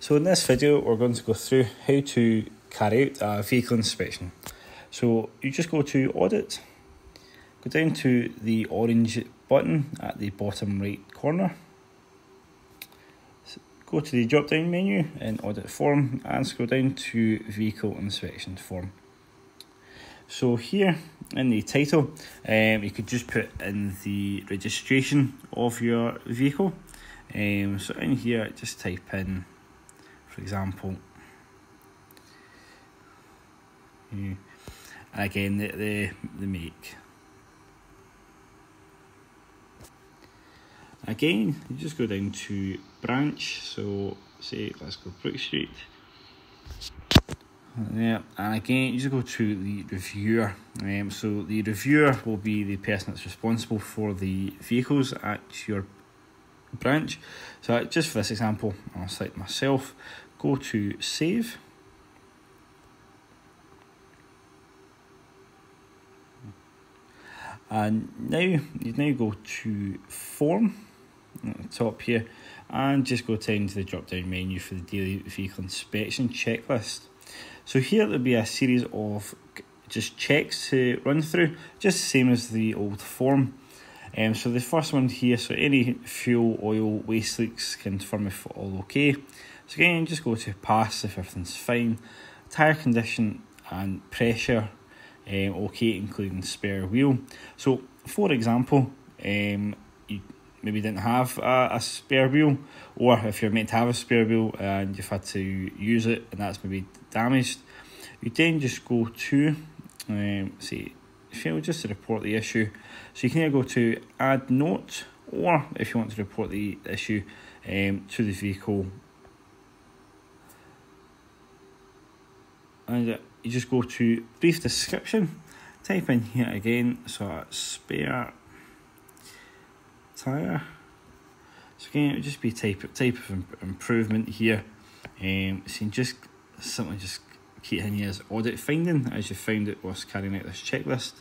So in this video we're going to go through how to carry out a vehicle inspection. So you just go to audit, go down to the orange button at the bottom right corner, go to the drop down menu in audit form and scroll down to vehicle inspection form. So here in the title, um, you could just put in the registration of your vehicle. Um, so in here, just type in, for example, and again the, the, make. Again, you just go down to branch, so say let's go Brook Street. Yeah, and again, you just go to the reviewer. Um, so the reviewer will be the person that's responsible for the vehicles at your branch. So just for this example, I'll select myself, go to save. And now you now go to form at the top here and just go down to the drop down menu for the daily vehicle inspection checklist. So here there'll be a series of just checks to run through, just the same as the old form. Um, so the first one here, so any fuel, oil, waste leaks, confirm if all okay. So again, just go to pass if everything's fine. Tyre condition and pressure, um, okay, including spare wheel. So for example, um, you maybe didn't have a, a spare wheel, or if you're meant to have a spare wheel and you've had to use it and that's maybe damaged, you then just go to um, say fail just to report the issue. So you can either go to add note, or if you want to report the issue um, to the vehicle, and uh, you just go to brief description. Type in here again, so spare tire. So again, it would just be type type of improvement here. Um, so you just simply just key in here as audit finding as you found it was carrying out this checklist.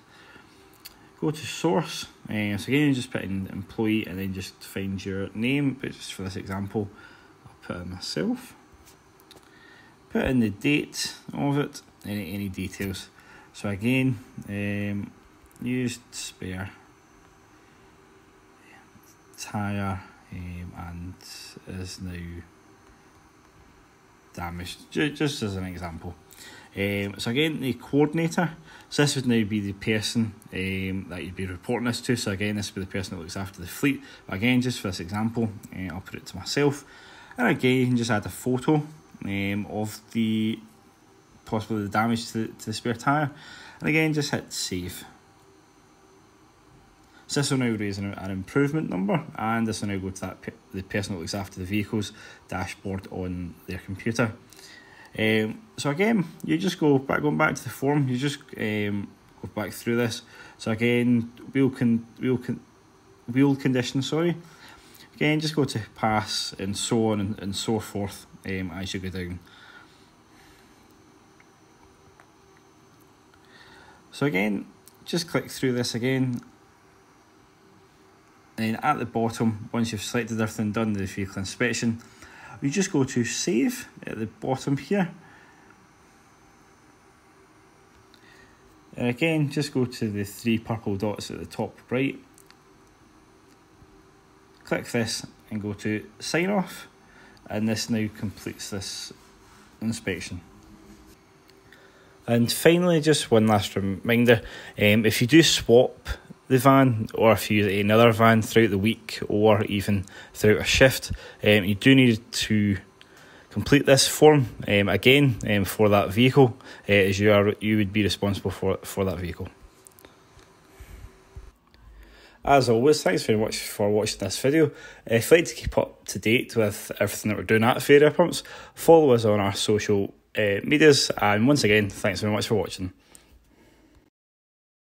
Go to source. Uh, so again, just put in employee and then just find your name. But just for this example, I'll put in myself. Put in the date of it, any any details. So again, um, used spare tyre um, and is now damaged, just as an example. Um, so again, the coordinator, so this would now be the person um, that you'd be reporting this to. So again, this would be the person that looks after the fleet. But again, just for this example, uh, I'll put it to myself. And again, you can just add a photo um, of the possibly the damage to, to the spare tyre. And again, just hit save. So this will now raise an, an improvement number, and this will now go to that the person that looks after the vehicles dashboard on their computer. Um, so again, you just go back going back to the form. You just um, go back through this. So again, wheel con wheel con wheel condition. Sorry. Again, just go to pass and so on and, and so forth um, as you go down. So again, just click through this again then at the bottom, once you've selected everything, done the vehicle inspection, you just go to save at the bottom here. And again, just go to the three purple dots at the top right. Click this and go to sign off. And this now completes this inspection. And finally, just one last reminder um, if you do swap the van, or if you use another van throughout the week, or even throughout a shift, um, you do need to complete this form um, again um, for that vehicle, uh, as you are you would be responsible for for that vehicle. As always, thanks very much for watching this video. If you'd like to keep up to date with everything that we're doing at Ferrier Pumps, follow us on our social uh, medias. And once again, thanks very much for watching.